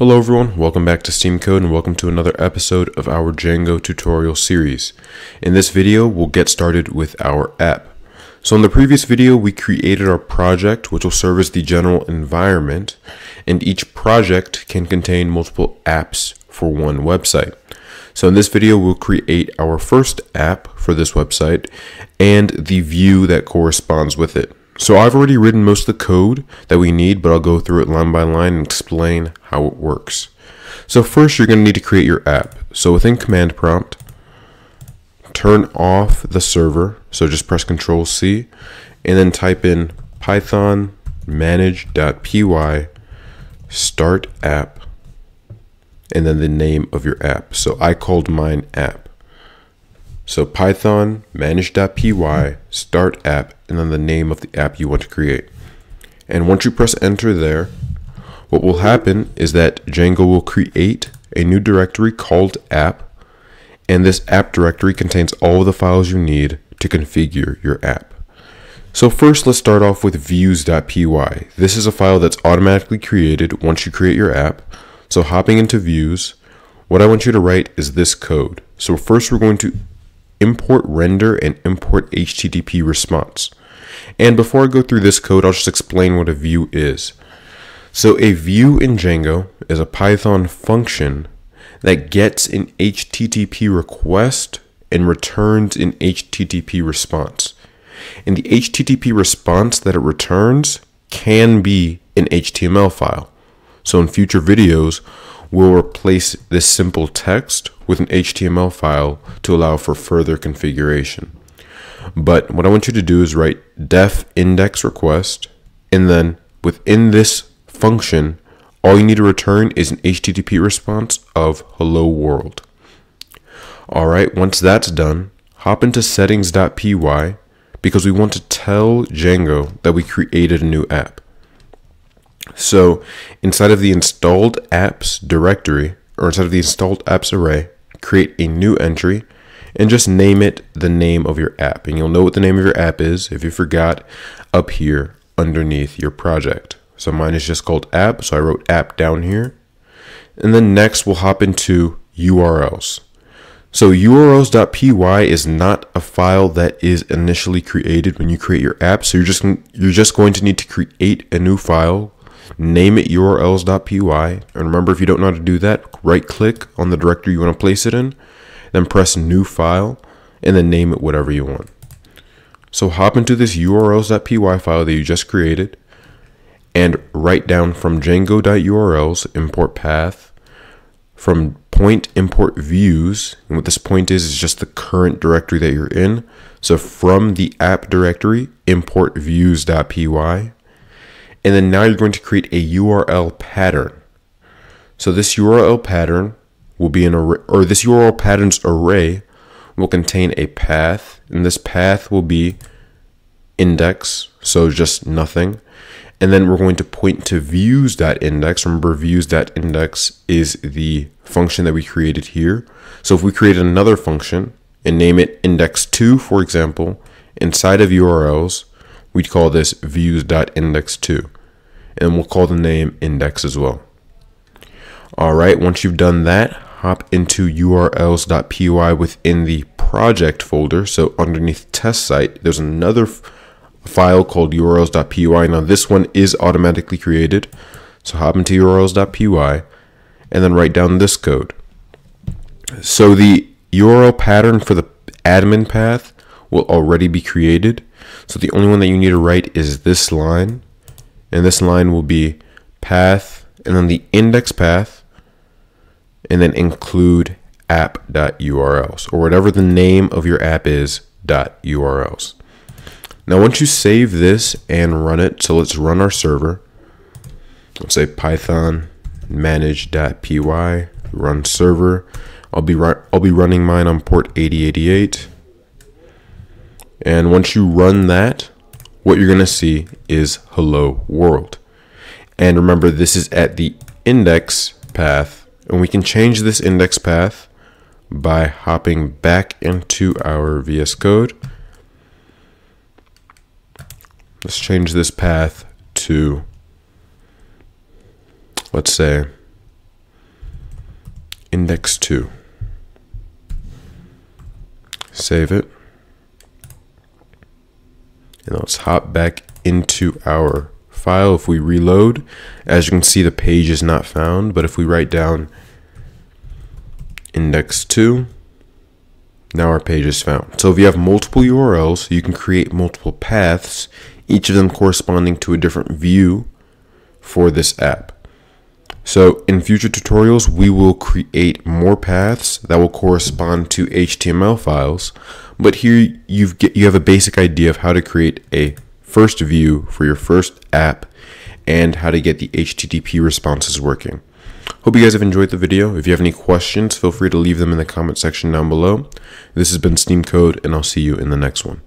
Hello everyone, welcome back to SteamCode and welcome to another episode of our Django tutorial series. In this video, we'll get started with our app. So in the previous video, we created our project, which will serve as the general environment, and each project can contain multiple apps for one website. So in this video, we'll create our first app for this website and the view that corresponds with it. So I've already written most of the code that we need, but I'll go through it line by line and explain how it works. So first you're going to need to create your app. So within command prompt, turn off the server. So just press control C and then type in python manage.py start app and then the name of your app. So I called mine app. So Python manage.py start app and then the name of the app you want to create. And once you press enter there, what will happen is that Django will create a new directory called app and this app directory contains all of the files you need to configure your app. So first let's start off with views.py. This is a file that's automatically created once you create your app. So hopping into views, what I want you to write is this code. So first we're going to import render and import HTTP response. And before I go through this code, I'll just explain what a view is. So a view in Django is a Python function that gets an HTTP request and returns an HTTP response. And the HTTP response that it returns can be an HTML file. So in future videos, we'll replace this simple text with an HTML file to allow for further configuration. But what I want you to do is write def index request, and then within this function, all you need to return is an HTTP response of hello world. All right, once that's done, hop into settings.py because we want to tell Django that we created a new app. So inside of the installed apps directory, or inside of the installed apps array, create a new entry and just name it the name of your app. And you'll know what the name of your app is if you forgot up here underneath your project. So mine is just called app. So I wrote app down here. And then next we'll hop into URLs. So urls.py is not a file that is initially created when you create your app. So you're just you're just going to need to create a new file name it urls.py. And remember, if you don't know how to do that, right click on the directory you want to place it in, then press new file, and then name it whatever you want. So hop into this urls.py file that you just created and write down from django.urls import path from point import views and what this point is is just the current directory that you're in so from the app directory import views.py and then now you're going to create a URL pattern. So this URL pattern will be an array, or this URL patterns array will contain a path, and this path will be index, so just nothing. And then we're going to point to views.index. Remember, views.index is the function that we created here. So if we create another function and name it index2, for example, inside of URLs, we'd call this views.index2 and we'll call the name index as well. All right, once you've done that, hop into urls.py within the project folder. So underneath test site, there's another file called urls.py. Now this one is automatically created. So hop into urls.py and then write down this code. So the URL pattern for the admin path will already be created. So the only one that you need to write is this line. And this line will be path and then the index path and then include app.urls or whatever the name of your app is .urls. Now once you save this and run it, so let's run our server. Let's say python manage.py run server. I'll be I'll be running mine on port 8088. And once you run that, what you're going to see is hello world. And remember, this is at the index path. And we can change this index path by hopping back into our VS Code. Let's change this path to, let's say, index 2. Save it. And let's hop back into our file. If we reload, as you can see, the page is not found. But if we write down index 2, now our page is found. So if you have multiple URLs, you can create multiple paths, each of them corresponding to a different view for this app. So in future tutorials, we will create more paths that will correspond to HTML files. But here you've get, you have a basic idea of how to create a first view for your first app and how to get the HTTP responses working. Hope you guys have enjoyed the video. If you have any questions, feel free to leave them in the comment section down below. This has been SteamCode, and I'll see you in the next one.